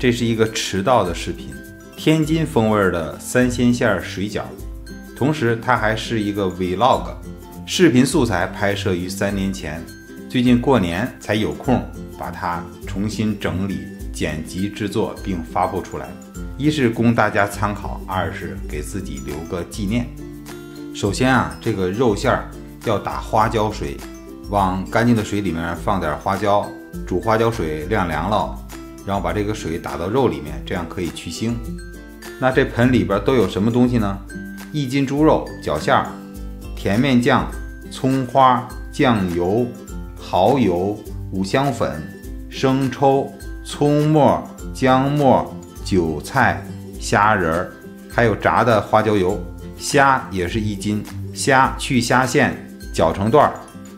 这是一个迟到的视频，天津风味的三鲜馅水饺，同时它还是一个 vlog，视频素材拍摄于三年前，最近过年才有空把它重新整理、剪辑制作并发布出来，一是供大家参考，二是给自己留个纪念。首先啊，这个肉馅儿要打花椒水，往干净的水里面放点花椒，煮花椒水晾凉了。然后把这个水打到肉里面，这样可以去腥。那这盆里边都有什么东西呢？一斤猪肉绞馅，甜面酱、葱花、酱油、蚝油、五香粉、生抽、葱末、姜末、韭菜、虾仁儿，还有炸的花椒油。虾也是一斤，虾去虾线，绞成段儿。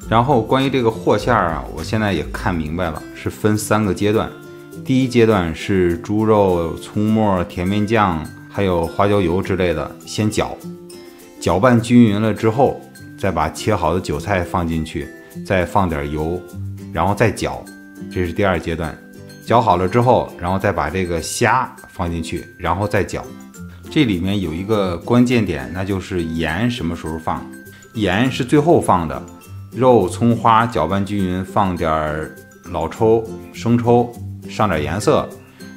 然后关于这个和馅儿啊，我现在也看明白了，是分三个阶段。第一阶段是猪肉、葱末、甜面酱，还有花椒油之类的，先搅，搅拌均匀了之后，再把切好的韭菜放进去，再放点油，然后再搅，这是第二阶段。搅好了之后，然后再把这个虾放进去，然后再搅。这里面有一个关键点，那就是盐什么时候放？盐是最后放的。肉、葱 花搅拌均匀，放点老抽、生抽。上点颜色，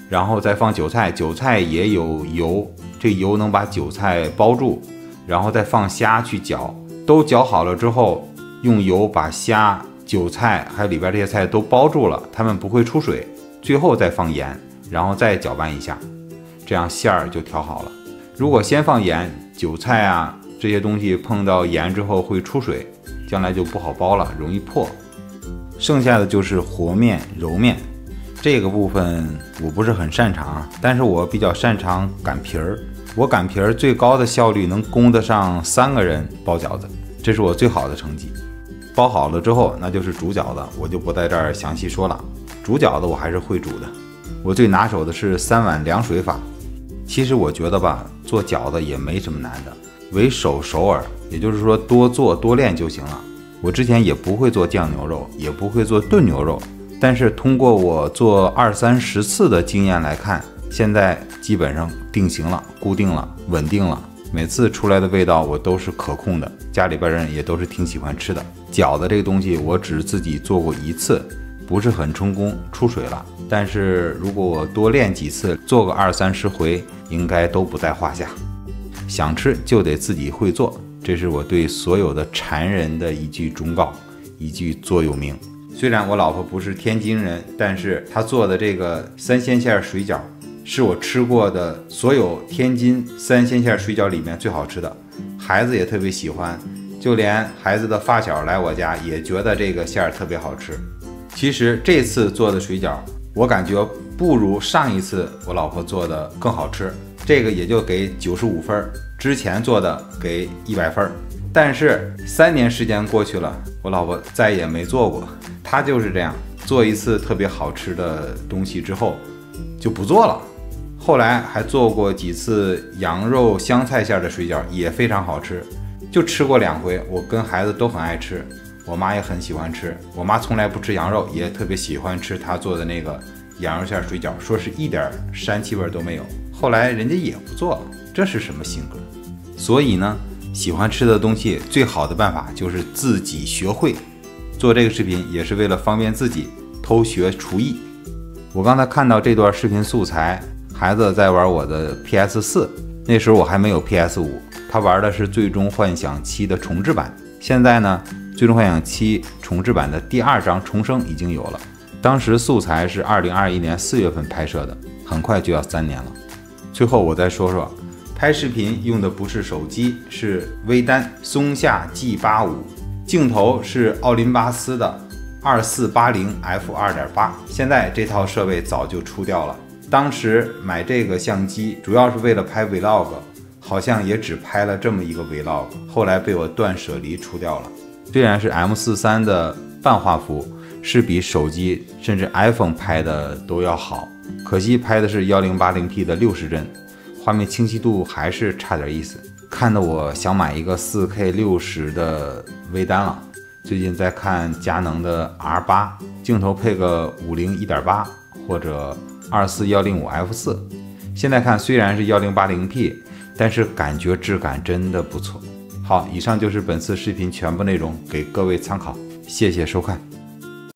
然后再放韭菜，韭菜也有油，这油能把韭菜包住，然后再放虾去搅，都搅好了之后，用油把虾、韭菜还有里边这些菜都包住了，它们不会出水。最后再放盐，然后再搅拌一下，这样馅儿就调好了。如果先放盐，韭菜啊这些东西碰到盐之后会出水，将来就不好包了，容易破。剩下的就是和面、揉面。这个部分我不是很擅长，但是我比较擅长擀皮儿。我擀皮儿最高的效率能供得上三个人包饺子，这是我最好的成绩。包好了之后，那就是煮饺子，我就不在这儿详细说了。煮饺子我还是会煮的，我最拿手的是三碗凉水法。其实我觉得吧，做饺子也没什么难的，唯手熟耳，也就是说多做多练就行了。我之前也不会做酱牛肉，也不会做炖牛肉。但是通过我做二三十次的经验来看，现在基本上定型了、固定了、稳定了。每次出来的味道我都是可控的，家里边人也都是挺喜欢吃的。饺子这个东西我只自己做过一次，不是很成功，出水了。但是如果我多练几次，做个二三十回，应该都不在话下。想吃就得自己会做，这是我对所有的馋人的一句忠告，一句座右铭。虽然我老婆不是天津人，但是她做的这个三鲜馅水饺是我吃过的所有天津三鲜馅水饺里面最好吃的，孩子也特别喜欢，就连孩子的发小来我家也觉得这个馅儿特别好吃。其实这次做的水饺，我感觉不如上一次我老婆做的更好吃，这个也就给九十五分，之前做的给一百分。但是三年时间过去了，我老婆再也没做过。他就是这样，做一次特别好吃的东西之后，就不做了。后来还做过几次羊肉香菜馅的水饺，也非常好吃，就吃过两回。我跟孩子都很爱吃，我妈也很喜欢吃。我妈从来不吃羊肉，也特别喜欢吃他做的那个羊肉馅水饺，说是一点膻气味都没有。后来人家也不做了，这是什么性格？所以呢，喜欢吃的东西，最好的办法就是自己学会。做这个视频也是为了方便自己偷学厨艺。我刚才看到这段视频素材，孩子在玩我的 PS 四，那时候我还没有 PS 五，他玩的是《最终幻想七》的重置版。现在呢，《最终幻想七》重置版的第二章重生已经有了。当时素材是二零二一年四月份拍摄的，很快就要三年了。最后我再说说，拍视频用的不是手机，是微单松下 G 八五。镜头是奥林巴斯的二四八零 f 二点八，现在这套设备早就出掉了。当时买这个相机主要是为了拍 vlog，好像也只拍了这么一个 vlog，后来被我断舍离出掉了。虽然是 M 四三的半画幅，是比手机甚至 iPhone 拍的都要好，可惜拍的是幺零八零 P 的六十帧，画面清晰度还是差点意思。看得我想买一个四 K 六十的微单了。最近在看佳能的 R 八，镜头配个五零一点八或者二四幺零五 F 四。现在看虽然是幺零八零 P，但是感觉质感真的不错。好，以上就是本次视频全部内容，给各位参考，谢谢收看。